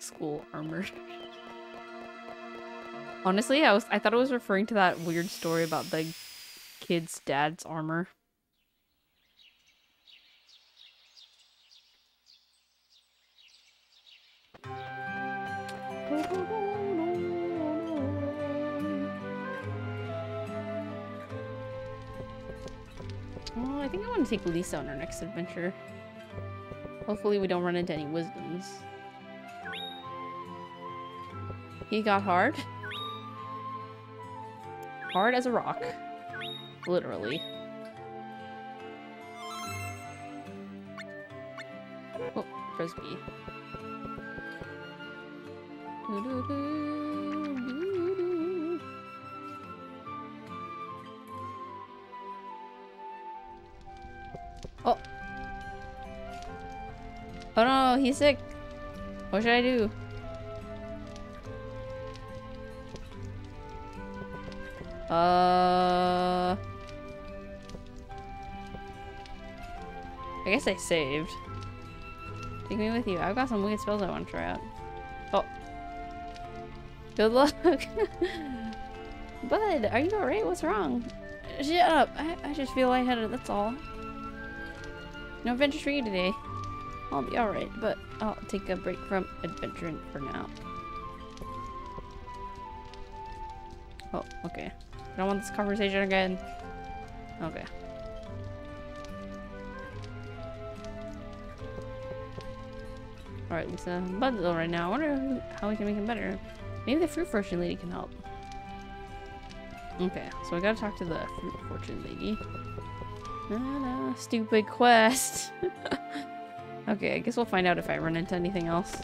School armor. Honestly, I was I thought it was referring to that weird story about the kid's dad's armor. Well, I think I want to take Lisa on our next adventure. Hopefully we don't run into any wisdoms. He got hard. Hard as a rock. Literally. Oh, frisbee. Oh. Oh no, he's sick. What should I do? Uh... I guess I saved. Take me with you. I've got some weird spells I want to try out. Oh. Good luck. Bud, are you alright? What's wrong? Shut up. I, I just feel lightheaded, that's all. No adventure for you today. I'll be alright, but I'll take a break from adventuring for now. Oh, okay. I don't want this conversation again. Okay. Alright, Lisa. Bud's ill right now. I wonder how we can make him better. Maybe the fruit fortune lady can help. Okay, so I gotta talk to the fruit fortune lady. Stupid quest. okay, I guess we'll find out if I run into anything else.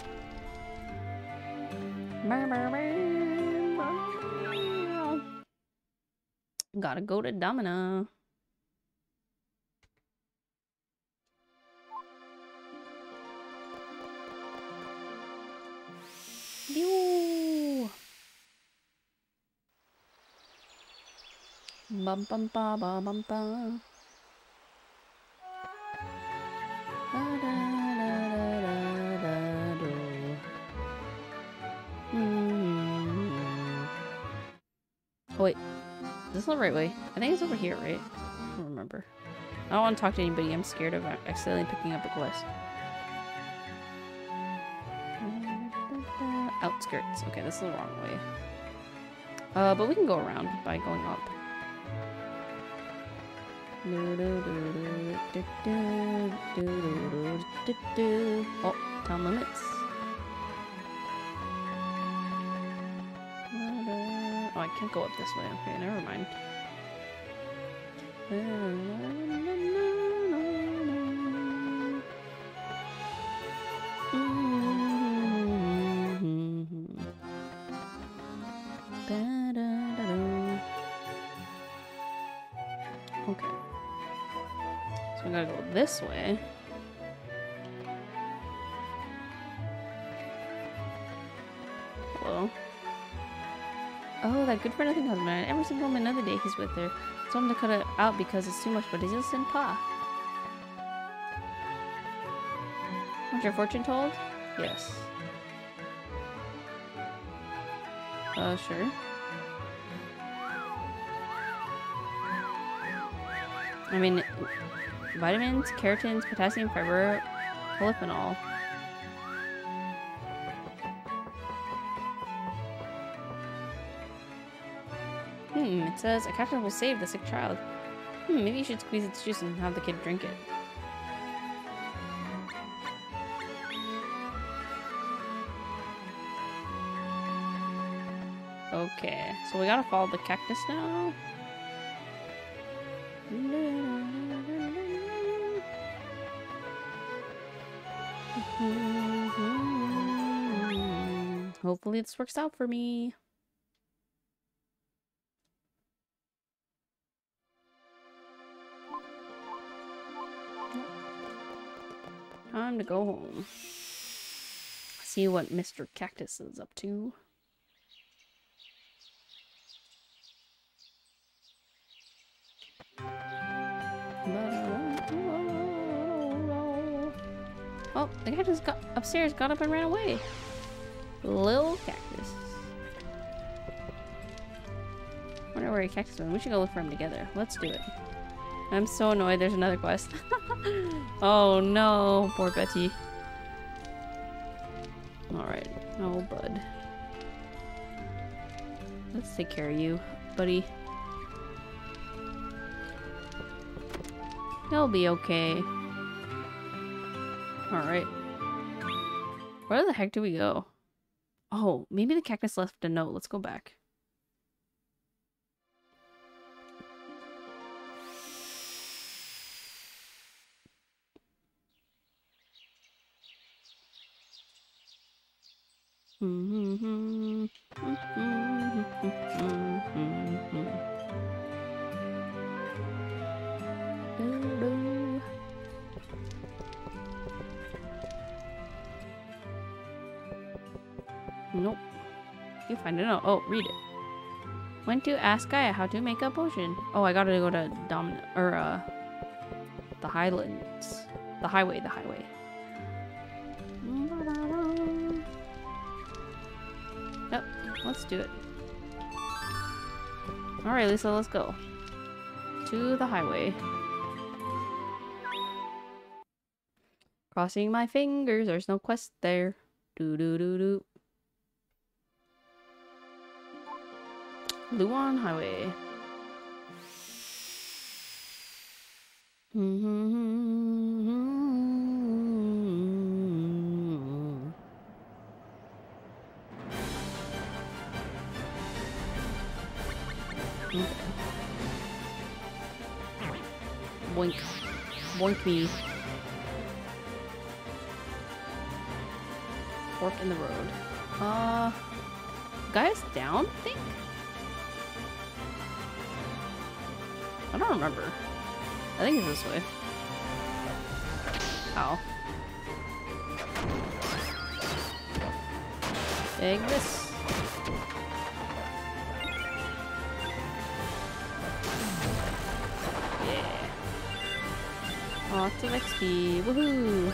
Gotta go to Domina. Yoo. Bum bum ba ba bum ba. Da da da da da da do. Hmm. Oh wait, this is the right way? I think it's over here, right? I don't remember. I don't want to talk to anybody. I'm scared of accidentally picking up a quest. Outskirts. Okay, this is the wrong way. Uh, but we can go around by going up. Oh, time limits. Can't go up this way. Okay, never mind. Okay. So we gotta go this way. Good for nothing husband. Every single another day he's with her. Told him to cut it out because it's too much, but he's listen pa. Want your fortune told? Yes. Uh, sure. I mean, vitamins, keratins, potassium, fiber, polyphenol. Says a captain will save the sick child. Hmm, maybe you should squeeze its juice and have the kid drink it. Okay, so we gotta follow the cactus now. Hopefully this works out for me. Go home. See what Mr. Cactus is up to. Oh, the just got upstairs, got up and ran away. Little cactus. wonder where a cactus went. We should go look for him together. Let's do it. I'm so annoyed there's another quest. oh no, poor Betty. Alright. Oh, bud. Let's take care of you, buddy. He'll be okay. Alright. Where the heck do we go? Oh, maybe the cactus left a note. Let's go back. Nope. You find it out. Oh, read it. Went to ask Gaia how to make a potion. Oh, I gotta go to Dom or uh the Highlands. The highway, the highway. Let's do it. Alright, Lisa, let's go. To the highway. Crossing my fingers, there's no quest there. Do do do do. Luon Highway. Mm-hmm, mm-hmm. Boink. Boink me. Fork in the road. Uh, guys down, I think? I don't remember. I think it's this way. Ow. Egg this. Lots of XP. Woohoo!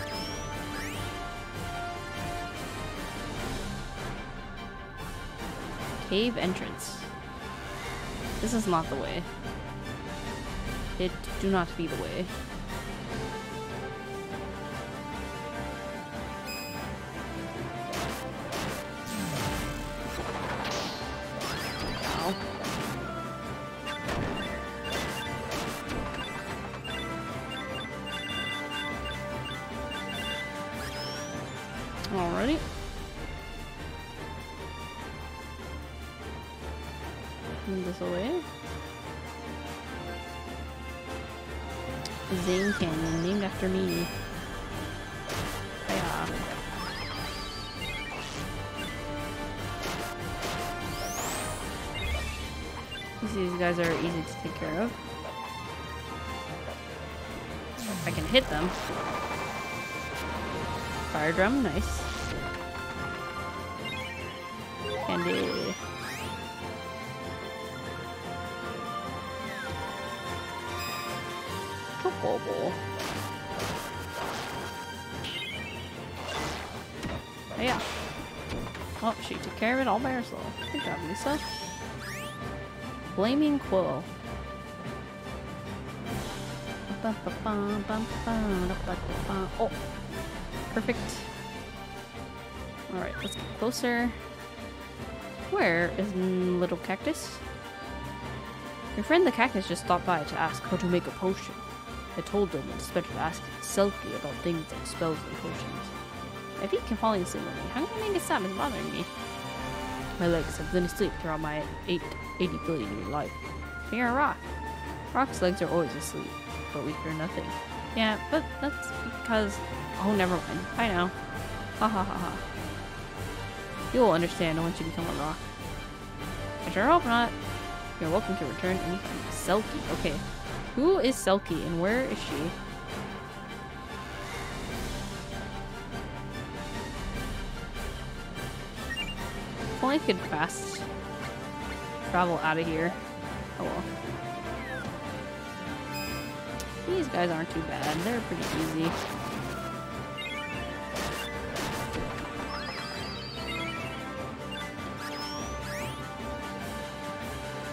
Cave entrance. This is not the way. It do not be the way. These guys are easy to take care of. I can hit them. Fire drum, nice. Candy. Chocobo. Yeah. Oh, she took care of it all by herself. Good job, Lisa. Flaming Quill. Oh, perfect. Alright, let's get closer. Where is Little Cactus? Your friend the cactus just stopped by to ask how to make a potion. I told them instead of asking Selkie about things like spells and potions. My feet keep falling asleep on. How can I make a sound is bothering me? My legs have been asleep throughout my eight, 80 billion year life. Are a rock. Rock's legs are always asleep, but we hear nothing. Yeah, but that's because... Oh, never mind. I know. Ha ha ha ha. You will understand once you become a rock. I sure hope not. You're welcome to return anytime. Selkie. Okay. Who is Selkie and where is she? Only I could fast travel out of here. Oh well. These guys aren't too bad. They're pretty easy.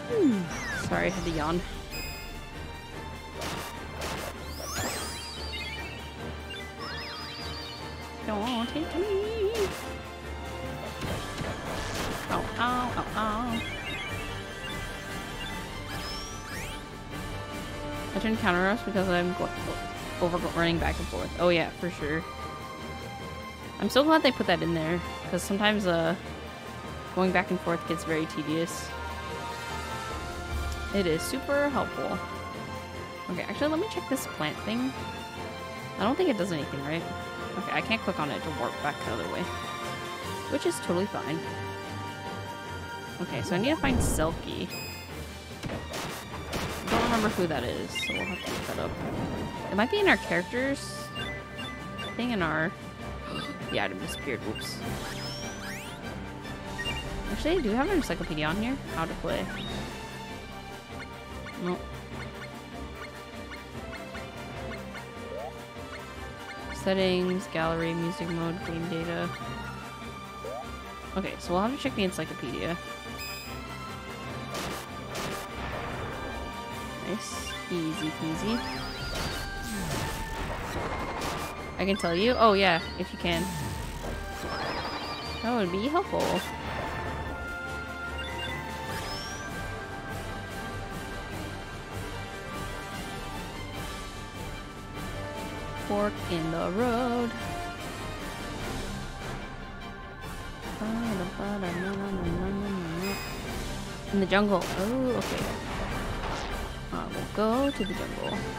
Hmm. Sorry, I had to yawn. Don't take me! Ow, ow, ow. I shouldn't counter us because I'm over running back and forth. Oh yeah, for sure. I'm so glad they put that in there because sometimes uh, going back and forth gets very tedious. It is super helpful. Okay, actually, let me check this plant thing. I don't think it does anything, right? Okay, I can't click on it to warp back the other way. Which is totally fine. Okay, so I need to find Selkie. I don't remember who that is, so we'll have to look that up. It might be in our characters thing in our... The item disappeared, whoops. Actually, do we have an encyclopedia on here? How to play. Nope. Settings, gallery, music mode, game data. Okay, so we'll have to check the encyclopedia. Easy peasy. I can tell you? Oh yeah, if you can. That would be helpful. Fork in the road. In the jungle. Oh, okay. Go to the jungle.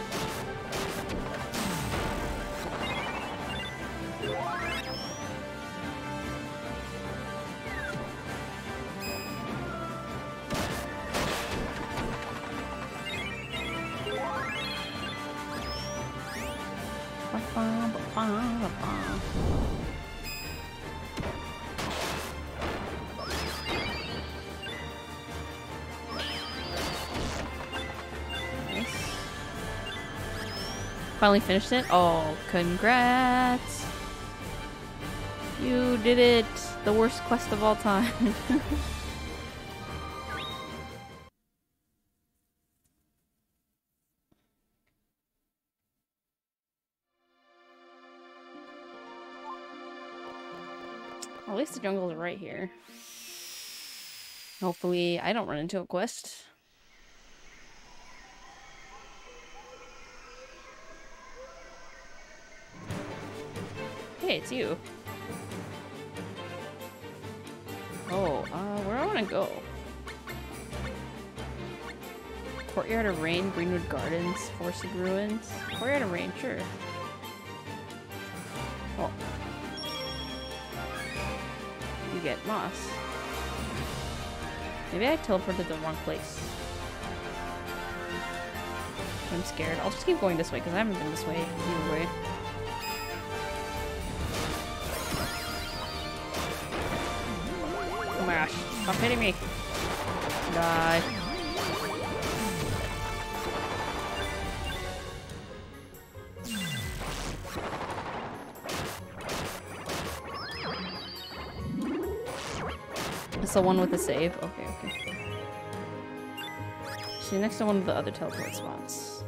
Finally finished it? Oh, congrats! You did it! The worst quest of all time. At least the jungle is right here. Hopefully I don't run into a quest. Hey, it's you. Oh, uh, where do I want to go? Courtyard of Rain, Greenwood Gardens, Forested Ruins. Courtyard of Rain, sure. Oh. You get moss. Maybe I teleported the wrong place. I'm scared. I'll just keep going this way because I haven't been this way either way. Stop hitting me. Die. It's the one with the save? Okay, okay. She's next to one of the other teleport spots.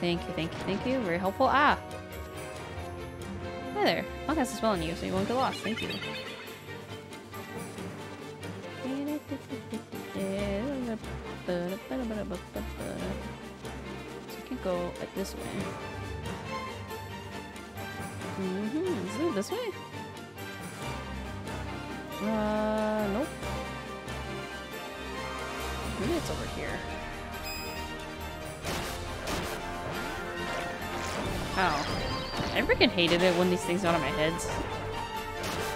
Thank you, thank you, thank you. Very helpful. Ah! Hi there. I'll cast a spell on you so you won't get lost. Thank you. So you can go like this way. Mm-hmm. Is it this way? Uh, nope. Maybe it's over here. Oh. I freaking hated it when these things got on my heads.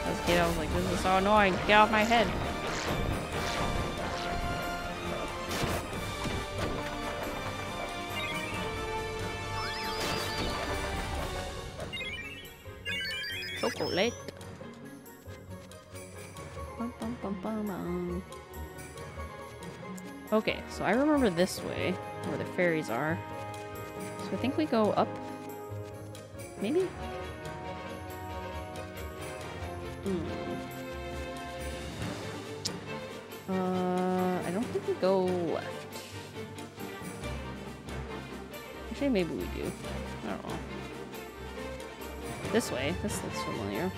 As a kid, I was like, this is so annoying. Get off my head. Okay, so I remember this way, where the fairies are. So I think we go up. Maybe? Hmm. Uh, I don't think we go left? Actually, maybe we do. I don't know. This way. This looks familiar.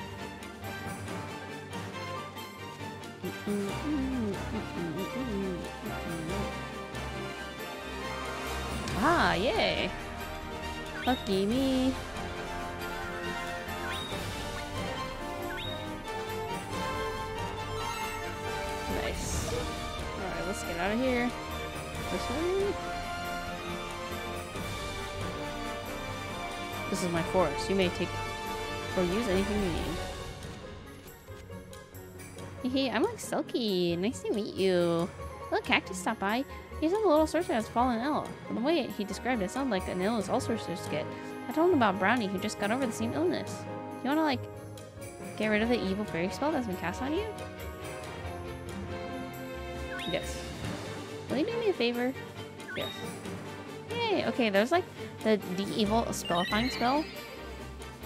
Ah, yay! Lucky me. Nice. Alright, let's get out of here. This way. This is my forest. You may take or use anything you need. Hey, I'm like Selkie. Nice to meet you. Look, Cactus stopped by. He said the little sorcerer has fallen ill. From the way he described it, it sounded like an illness all sorcerers get. I told him about Brownie, who just got over the same illness. You wanna, like, get rid of the evil fairy spell that's been cast on you? Yes. Will you do me a favor? Yes. Yay! Okay, there's like the de-evil spellifying spell.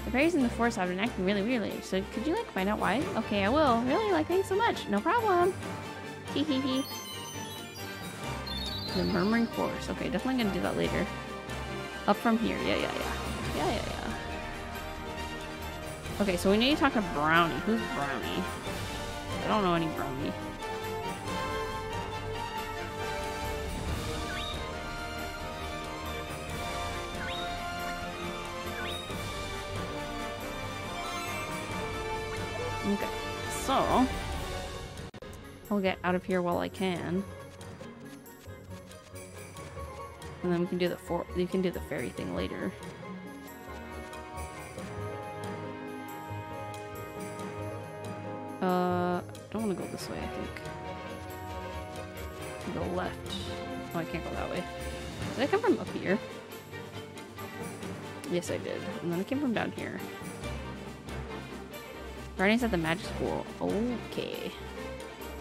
The fairies in the forest have been acting really weirdly, so could you like find out why? Okay, I will. Really? Like, thanks so much. No problem. Hee hee hee. The Murmuring Forest. Okay, definitely gonna do that later. Up from here. Yeah, yeah, yeah. Yeah, yeah, yeah. Okay, so we need to talk to Brownie. Who's Brownie? I don't know any Brownie. Okay, so I'll get out of here while I can. And then we can do the for you can do the fairy thing later. Uh, don't want to go this way, I think. Go left. Oh, I can't go that way. Did I come from up here? Yes, I did. And then I came from down here. Guardians at the magic school. Okay.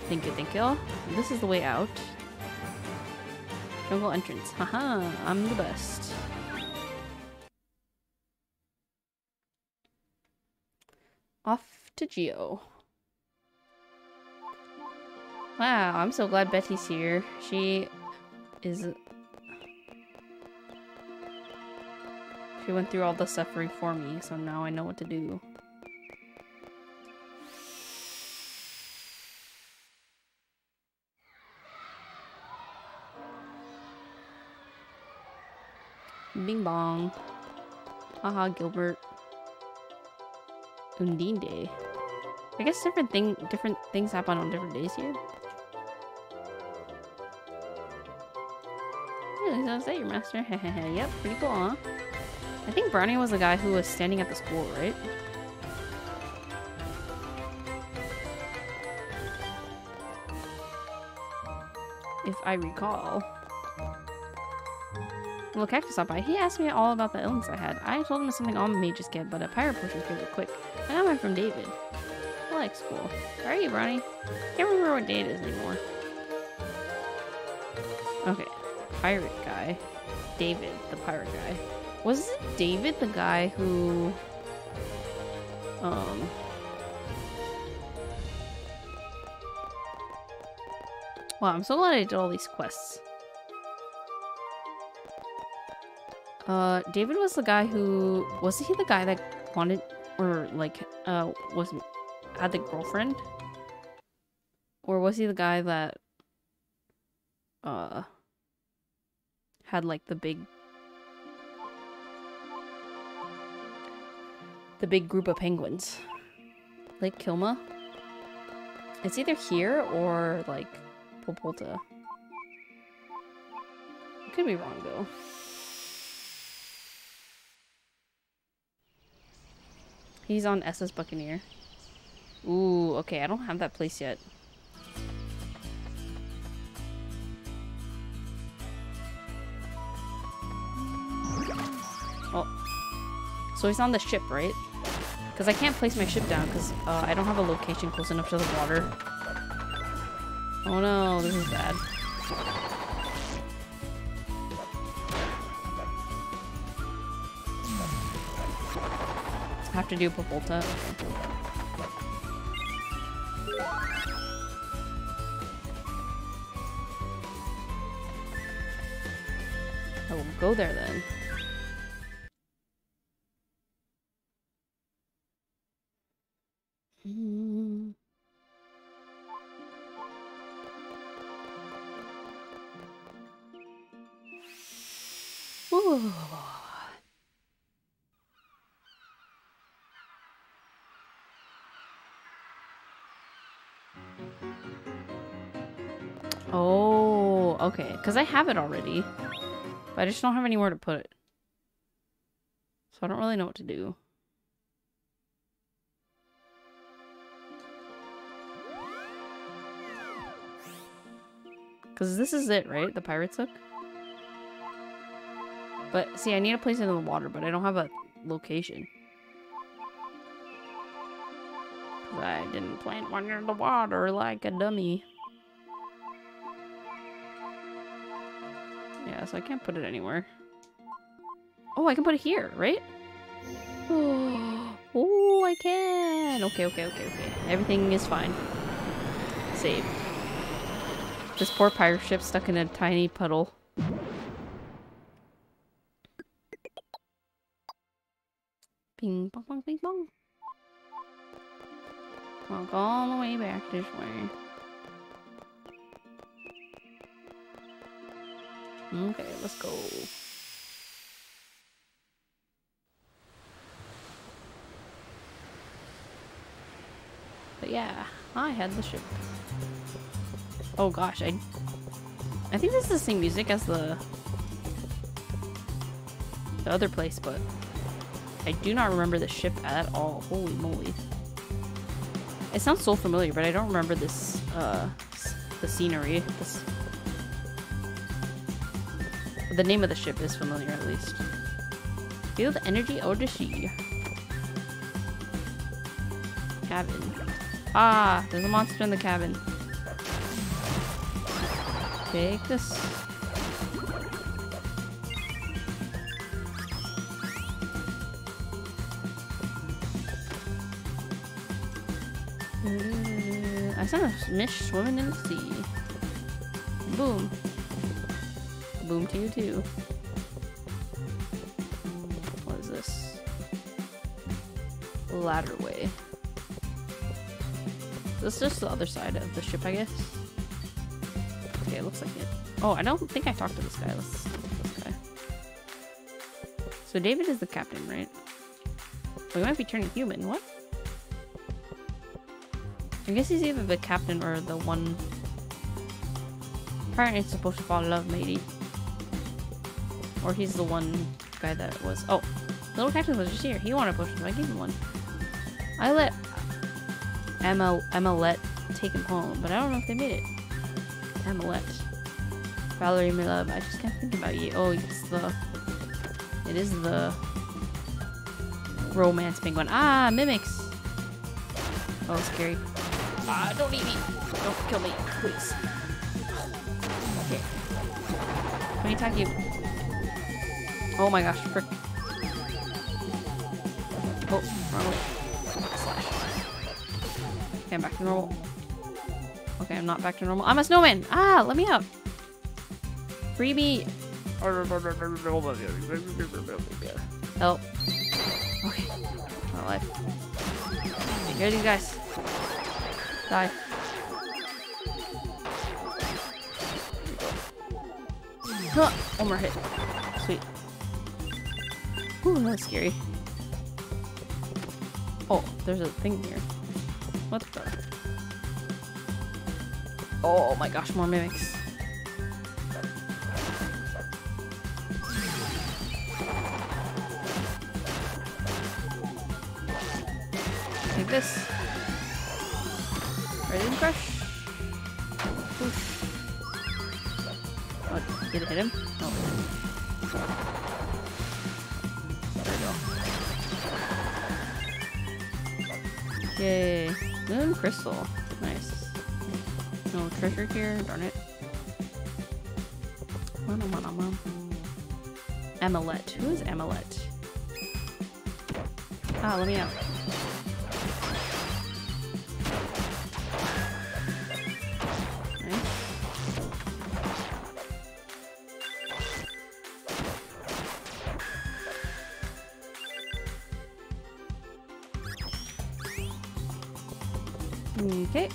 Thank you, thank you. This is the way out. Jungle entrance. Haha, I'm the best. Off to Geo. Wow, I'm so glad Betty's here. She is... She went through all the suffering for me, so now I know what to do. Bing bong. Haha, Gilbert. Undine Day. I guess different thing, different things happen on different days here. Yeah, that your master? yep, pretty cool, huh? I think Brownie was the guy who was standing at the school, right? If I recall. Well, Cactus stopped by. He asked me all about the illness I had. I told him it's something all mages get, but a pirate potion cures it quick. I got mine from David. I like school. Where are you, Brownie? Can't remember what day it is anymore. Okay. Pirate guy. David, the pirate guy. Was it David the guy who... Um... Wow, I'm so glad I did all these quests. Uh, David was the guy who... Was he the guy that wanted... Or, like, uh, was... Had the girlfriend? Or was he the guy that... Uh... Had, like, the big... The big group of penguins. Lake Kilma? It's either here or, like, Popolta. Could be wrong, though. He's on SS Buccaneer. Ooh, okay, I don't have that place yet. Oh. So he's on the ship, right? Because I can't place my ship down because uh, I don't have a location close enough to the water. Oh no, this is bad. have to do Pavolta. I will go there then. Okay. Because I have it already. But I just don't have anywhere to put it. So I don't really know what to do. Because this is it, right? The pirate's hook? But, see, I need to place it in the water, but I don't have a location. I didn't plant one in the water like a dummy. So I can't put it anywhere. Oh, I can put it here, right? Oh, I can. Okay, okay, okay, okay. Everything is fine. Save. This poor pirate ship stuck in a tiny puddle. Bing, bong, bong, bing, bong. Walk all the way back this way. Okay, let's go. But yeah, I had the ship. Oh gosh, I I think this is the same music as the the other place, but I do not remember the ship at all. Holy moly. It sounds so familiar, but I don't remember this, uh, the scenery. This... The name of the ship is familiar, at least. The energy sea. Cabin. Ah, there's a monster in the cabin. Take this. I saw a fish swimming in the sea. Boom. Boom to you too. What is this? Ladder way. This is just the other side of the ship, I guess. Okay, it looks like it. Oh, I don't think I talked to this guy. Let's this guy. So David is the captain, right? We might be turning human. What? I guess he's either the captain or the one. Apparently, it's supposed to fall in love, maybe. Or he's the one guy that was. Oh, little captain was just here. He wanted a potion, so I gave him one. I let Emma Emma let take him home, but I don't know if they made it. Emma let. Valerie, my love. I just can't think about you. Oh, it's the. It is the romance penguin. Ah, mimics. Oh, scary. Ah, don't eat me. Don't kill me, please. Okay. Let me attack you. Oh my gosh, frick. Oh, way. Slash. Okay, I'm back to normal. Okay, I'm not back to normal. I'm a snowman! Ah, let me out! Free me! Help. Okay. I'm alive. Here these guys. Die. Huh. One more hit. Ooh, that's scary. Oh, there's a thing here. What the? Oh my gosh, more mimics. Take this. Crystal. Nice. No treasure here, darn it. Amulet. Who is Amulet? Ah, let me out. Okay.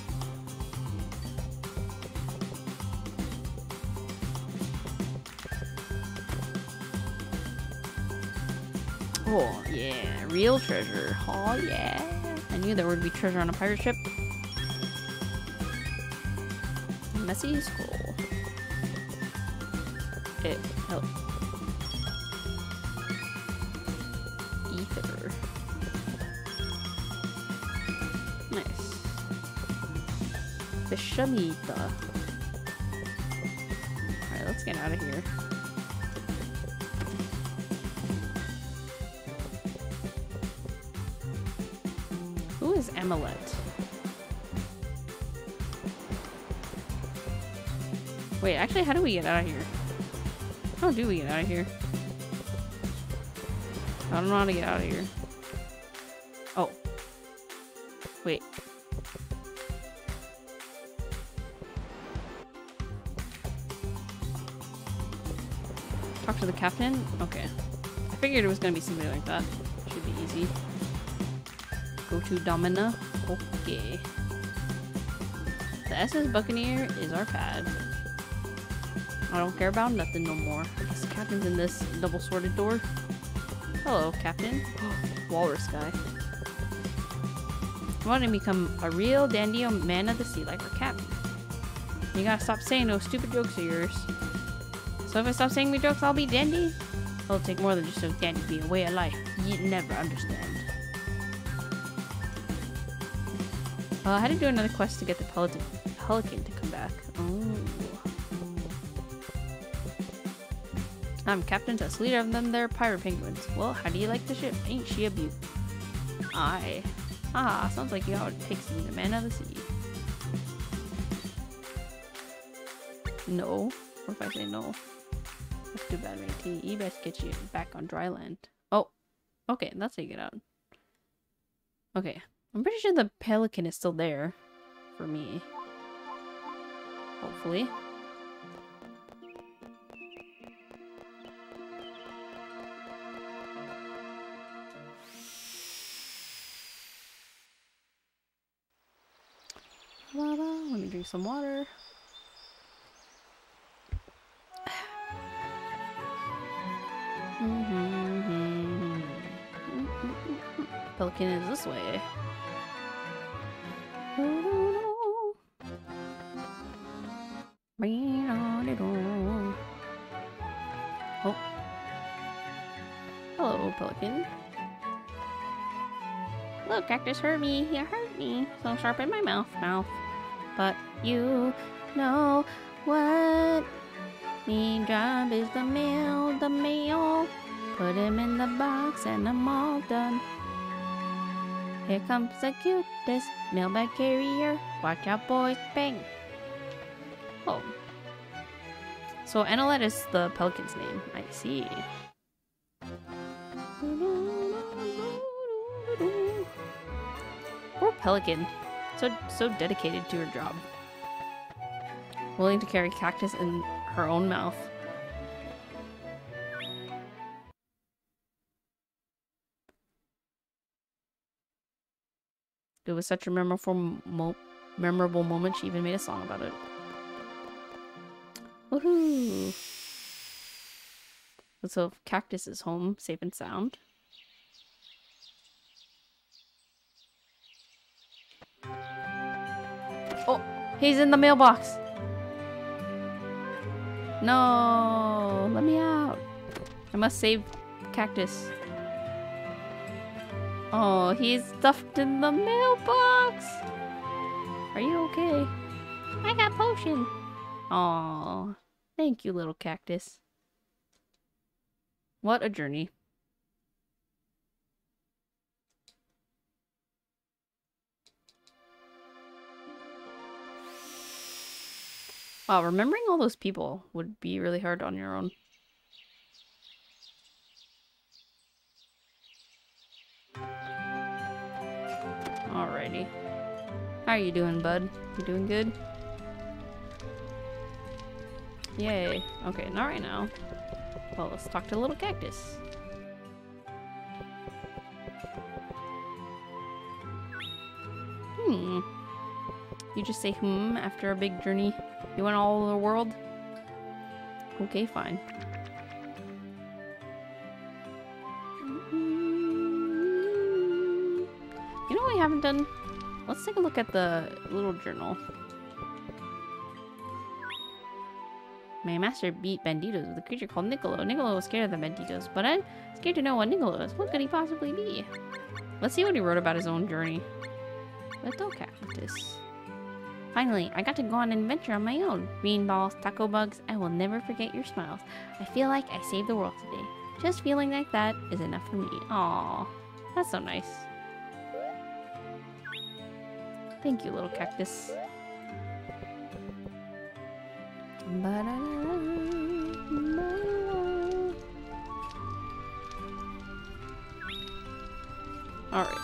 Oh, yeah. Real treasure. Oh, yeah. I knew there would be treasure on a pirate ship. Messy scroll. It help. Ether. Fishamita. Alright, let's get out of here. Who is Emilet? Wait, actually, how do we get out of here? How do we get out of here? I don't know how to get out of here. Talk to the captain? Okay. I figured it was gonna be somebody like that. Should be easy. Go to Domina. Okay. The SS Buccaneer is our pad. I don't care about nothing no more. I guess the captain's in this double-sorted door. Hello, Captain. Walrus guy. I want to become a real dandy man of the sea like our captain. You gotta stop saying those stupid jokes of yours. So if I stop saying me jokes, I'll be dandy? It'll take more than just a dandy to be a way of life. You'd never understand. Uh, I had to do another quest to get the pelican, pelican to come back. I'm Captain Tusk, leader of them there pirate penguins. Well, how do you like the ship? Ain't she a beaut? Aye. Ah, sounds like you how it takes to the man of the sea. No. What if I say no? That's too bad, matey. You best get you back on dry land. Oh. Okay, that's how you get out. Okay. I'm pretty sure the pelican is still there. For me. Hopefully. Let me drink some water. Pelican is this way. Oh. Hello, Pelican. Look, Cactus hurt me. You hurt me. So sharp in my mouth, mouth. But you know what? Me job is the mail, the mail. Put him in the box and I'm all done. Here comes the cutest mailbag carrier. Watch out, boys. Bang. Oh. So Anilet is the pelican's name. I see. Poor pelican. So so dedicated to her job. Willing to carry cactus in her own mouth. Was such a memorable, mo memorable moment, she even made a song about it. Woohoo! So Cactus is home, safe and sound. Oh, he's in the mailbox. No, let me out. I must save Cactus. Oh, he's stuffed in the mailbox. Are you okay? I got potion. Oh, thank you, little cactus. What a journey. Wow, remembering all those people would be really hard on your own. Alrighty. How are you doing, bud? You doing good? Yay. Okay, not right now. Well, let's talk to little cactus. Hmm. You just say hmm after a big journey. You went all over the world? Okay, fine. You know what we haven't done? Let's take a look at the little journal. My master beat banditos with a creature called Niccolo. Niccolo was scared of the banditos, but I'm scared to know what Niccolo is. What could he possibly be? Let's see what he wrote about his own journey. Little cactus. Finally, I got to go on an adventure on my own. Green balls, taco bugs, I will never forget your smiles. I feel like I saved the world today. Just feeling like that is enough for me. Aww, that's so nice. Thank you, little cactus. Alright.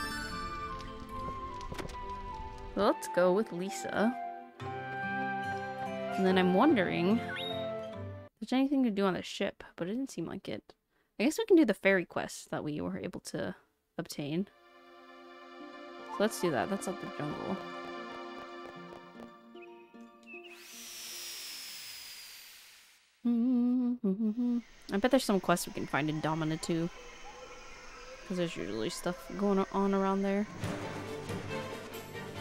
Let's go with Lisa. And then I'm wondering if there's anything to do on the ship, but it didn't seem like it. I guess we can do the fairy quest that we were able to obtain. Let's do that. That's up the jungle. I bet there's some quests we can find in Domina too. Because there's usually stuff going on around there.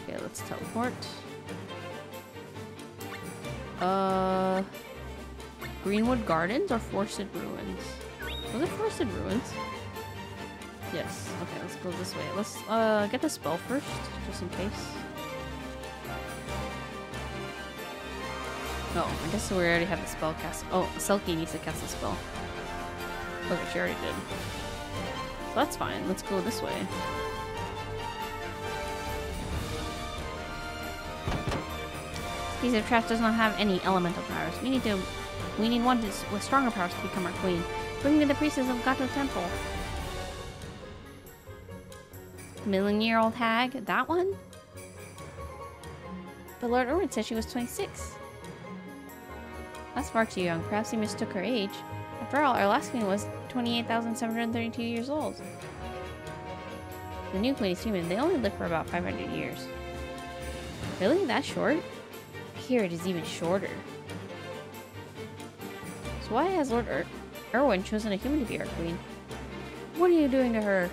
Okay, let's teleport. Uh, Greenwood Gardens or Forested Ruins? Was it Forested Ruins? Yes. Okay, let's go this way. Let's uh get the spell first, just in case. Oh, I guess we already have the spell cast. Oh, Selkie needs to cast a spell. Okay, she already did. So that's fine. Let's go this way. Piece of trash does not have any elemental powers. We need to... We need one with stronger powers to become our queen. Bring me the priestess of Gato Temple. Million-year-old hag? That one? But Lord Irwin said she was 26. That's far too young. Perhaps he mistook her age. After all, our last queen was 28,732 years old. The new queen is human. They only live for about 500 years. Really? That short? Here it is even shorter. So why has Lord er-, Ir Irwin chosen a human to be our queen? What are you doing to her?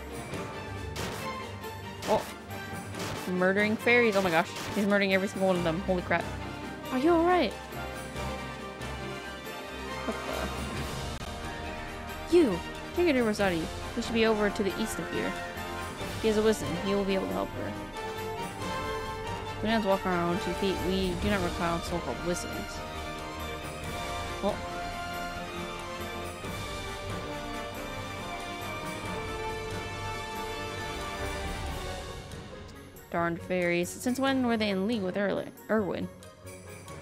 Oh. Murdering fairies. Oh my gosh. He's murdering every single one of them. Holy crap. Are you alright? You! Take to Rosiotti. We should be over to the east of here. He has a wisdom. He will be able to help her. We don't have to walk on our own two feet. We do not require so-called wisdoms. Well. Darned fairies. Since when were they in league with Irwin?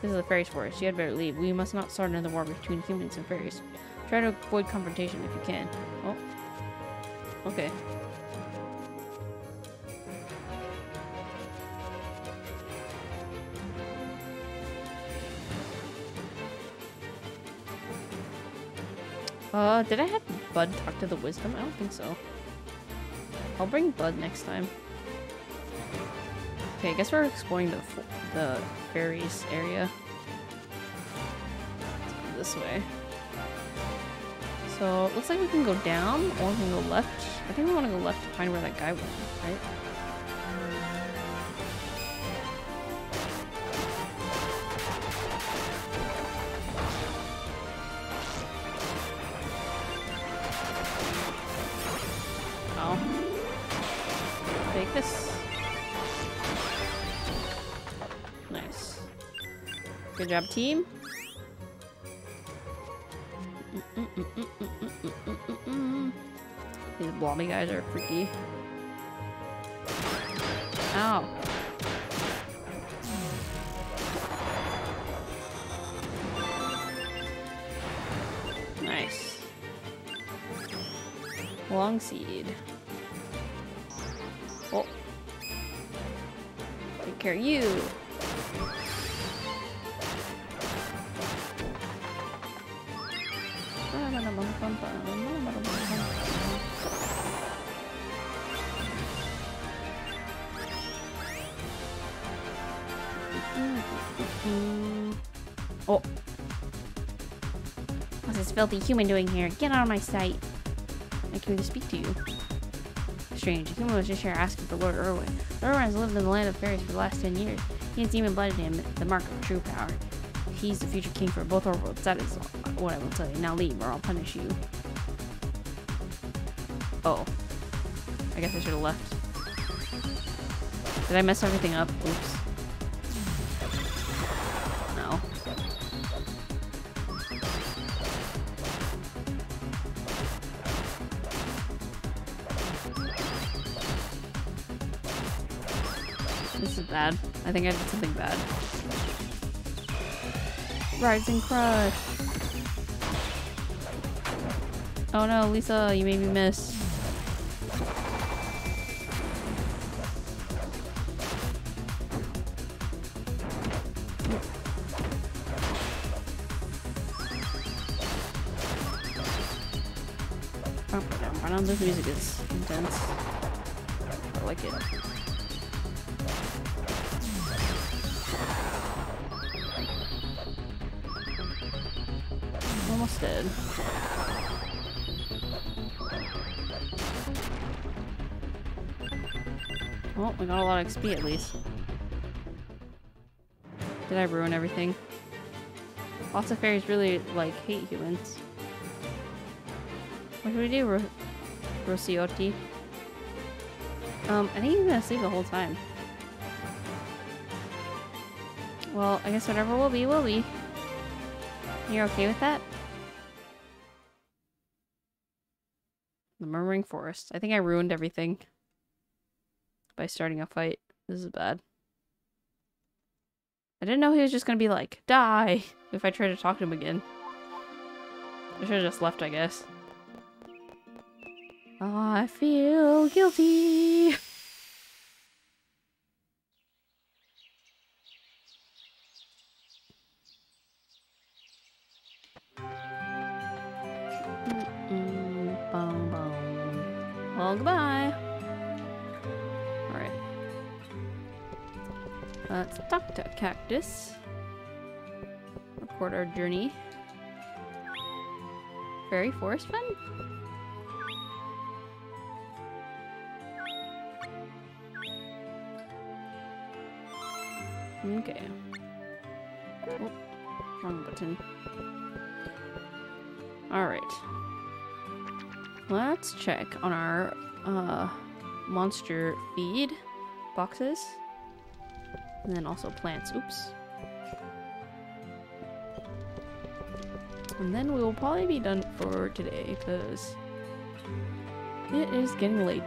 This is the fairies forest. You had better leave. We must not start another war between humans and fairies. Try to avoid confrontation if you can. Oh. Okay. Uh, did I have Bud talk to the wisdom? I don't think so. I'll bring Bud next time. Okay, I guess we're exploring the the fairies area. this way. So, looks like we can go down or we can go left. I think we want to go left to find where that guy went, right? Job, team. These blobby guys are freaky. Ow. Nice. Long seed. Oh. Take care of you. Filthy human doing here? Get out of my sight. I came to speak to you. Strange. A human was just here asking for Lord Irwin. Lord Irwin has lived in the land of fairies for the last ten years. He has demon blooded him, the mark of true power. He's the future king for both our worlds. That is what I will tell you. Now leave, or I'll punish you. Oh. I guess I should have left. Did I mess everything up? Oops. This is bad. I think I did something bad. Rising Crush! Oh no, Lisa, you made me miss. Oh this music is intense. I like it. We got a lot of XP at least. Did I ruin everything? Lots of fairies really, like, hate humans. What should we do, Ro Rosiotti? Um, I think he's gonna sleep the whole time. Well, I guess whatever will be, will be. You're okay with that? The Murmuring Forest. I think I ruined everything by starting a fight. This is bad. I didn't know he was just gonna be like, die, if I try to talk to him again. I should have just left, I guess. I feel guilty. Cactus. Record our journey. Fairy Forest Fun? Okay. Oh, wrong button. Alright. Let's check on our uh, monster feed boxes. And then also plants. Oops. And then we will probably be done for today because it is getting late.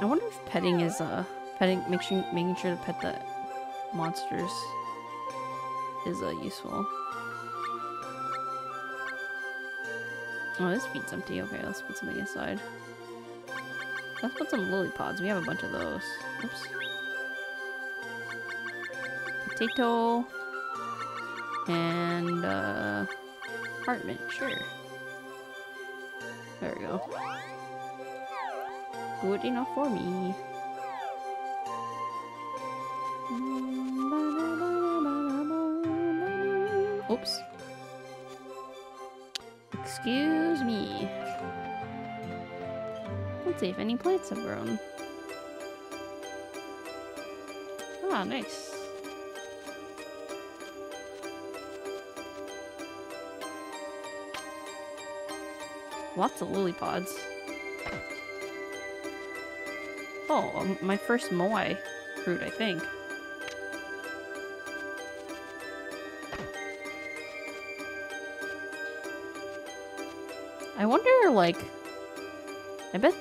I wonder if petting is uh petting making making sure to pet the monsters is uh useful. Oh, this feed's empty. Okay, let's put something inside. Let's put some lily pods. We have a bunch of those. Oops. Potato. And, uh, apartment. Sure. There we go. Good enough for me. Oops. Excuse Let's see if any plants have grown. Ah, nice. Lots of lily pods. Oh, my first moai fruit, I think. I wonder, like, I bet,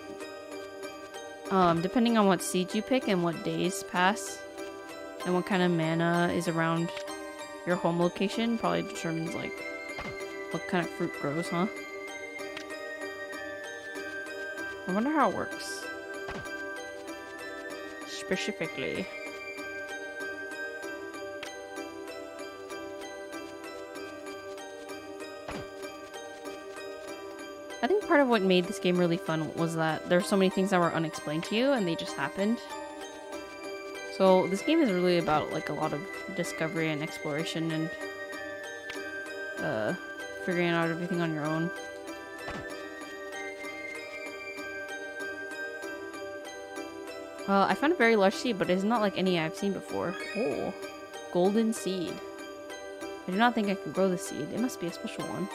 um, depending on what seeds you pick and what days pass, and what kind of mana is around your home location, probably determines, like, what kind of fruit grows, huh? I wonder how it works specifically. I think part of what made this game really fun was that there there's so many things that were unexplained to you and they just happened. So this game is really about like a lot of discovery and exploration and uh, figuring out everything on your own. Well, I found a very large seed, but it's not like any I've seen before. Oh, golden seed. I do not think I can grow the seed. It must be a special one.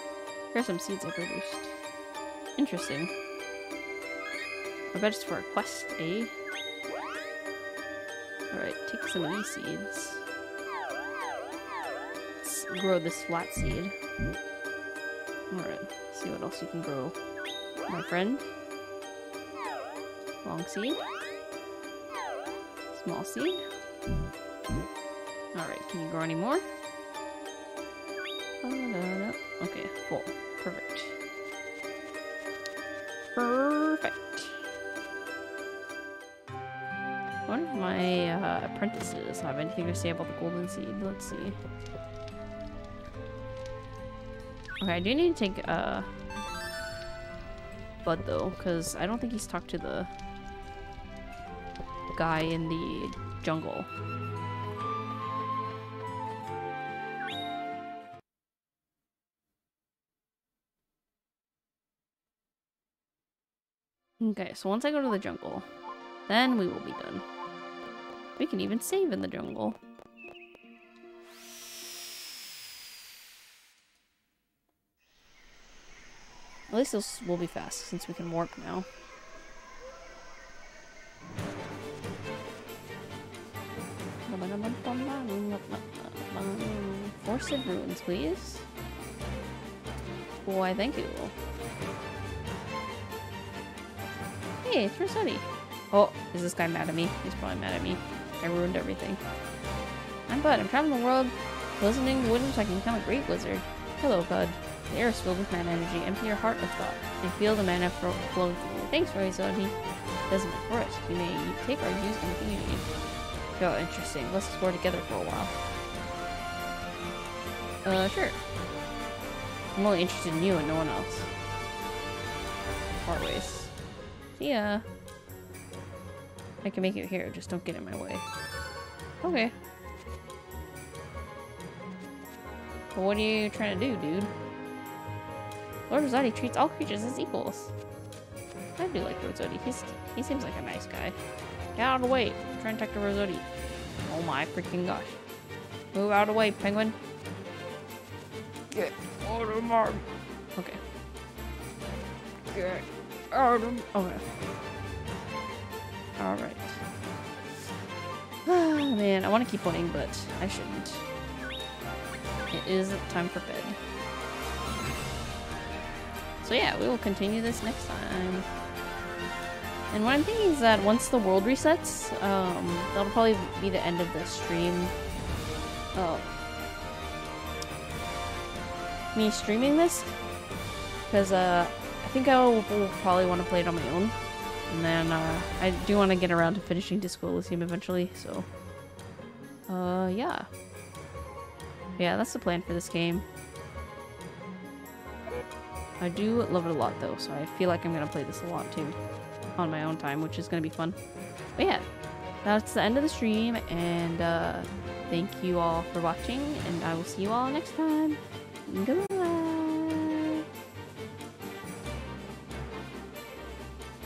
Here are some seeds I produced. Interesting. I bet it's for a quest, eh? Alright, take some of these seeds. Let's grow this flat seed. Alright, see what else you can grow. My friend. Long seed. Small seed. Alright, can you grow any more? Okay, full. Perfect. Perfect. One of my uh, apprentices have anything to say about the golden seed. Let's see. Okay, I do need to take uh, Bud though, because I don't think he's talked to the guy in the jungle. Okay, so once I go to the jungle, then we will be done. We can even save in the jungle. At least this will be fast, since we can warp now. Force of runes, please. Why, thank you. Hey, it's Rosiotti. Oh, is this guy mad at me? He's probably mad at me. I ruined everything. I'm Bud. I'm traveling the world, listening to wisdom so I can become a great wizard. Hello, Bud. The air is filled with mana energy. Empty your heart of thought and feel the mana flow through you. Thanks, Rosiotti. My forest. You may take or use anything you need. Oh, interesting. Let's explore together for a while. Uh, sure. I'm only interested in you and no one else. Part ways. Yeah. I can make it here, just don't get in my way. Okay. What are you trying to do, dude? Lord Rosiotti treats all creatures as equals. I do like Rosiotti. He's he seems like a nice guy. Get out of the way. Try and talk to Rosiotti. Oh my freaking gosh. Move out of the way, penguin. Get out of my Okay. Get Artem. Okay. Alright. Oh, man, I want to keep playing, but I shouldn't. It is time for bed. So yeah, we will continue this next time. And what I'm thinking is that once the world resets, um, that'll probably be the end of the stream. Oh. Me streaming this? Because, uh, think I will, will probably want to play it on my own. And then uh, I do want to get around to finishing Disco Elysium eventually, so... Uh, yeah. Yeah, that's the plan for this game. I do love it a lot though, so I feel like I'm going to play this a lot too. On my own time, which is going to be fun. But yeah, that's the end of the stream, and uh, thank you all for watching, and I will see you all next time. Goodbye!